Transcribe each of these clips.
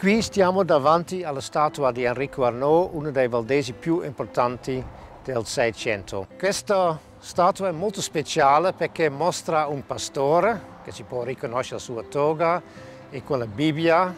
Qui stiamo davanti alla statua di Enrico Arnaud, uno dei valdesi più importanti del Seicento. Questa statua è molto speciale perché mostra un pastore, che si può riconoscere la sua toga e con la Bibbia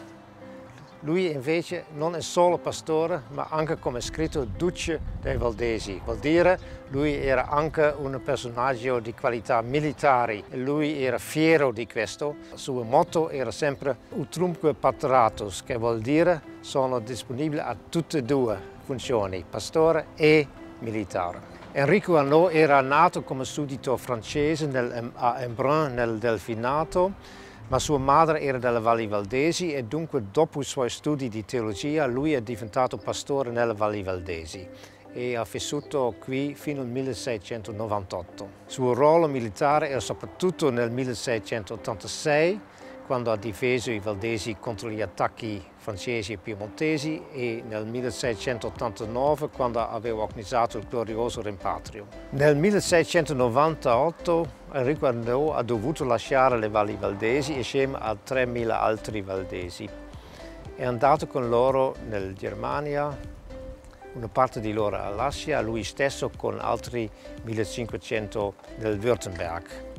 lui invece non è solo pastore, ma anche come scritto duce dei Valdesi. Vuol dire lui era anche un personaggio di qualità militari lui era fiero di questo. Il suo motto era sempre utrumque patratus, che vuol dire sono disponibile a tutte e due funzioni, pastore e militare. Enrico Arnaud era nato come suddito francese nel, a Embrun nel Delfinato ma sua madre era della Valli Valdesi e dunque dopo i suoi studi di teologia lui è diventato pastore nella Valli Valdesi e ha vissuto qui fino al 1698. Il suo ruolo militare era soprattutto nel 1686 quando ha difeso i valdesi contro gli attacchi francesi e piemontesi e nel 1689 quando aveva organizzato il glorioso rimpatrio. Nel 1698 Enrico Arnaud ha dovuto lasciare le valli valdesi insieme a 3.000 altri valdesi. È andato con loro nel Germania, una parte di loro all'Assia, lui stesso con altri 1500 nel Württemberg.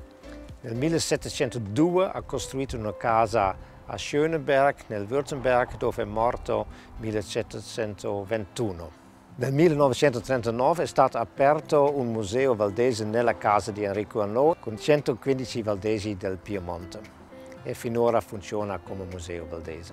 Nel 1702 ha costruito una casa a Schöneberg nel Württemberg dove è morto nel 1721. Nel 1939 è stato aperto un museo valdese nella casa di Enrico Arnaud con 115 valdesi del Piemonte e finora funziona come museo valdese.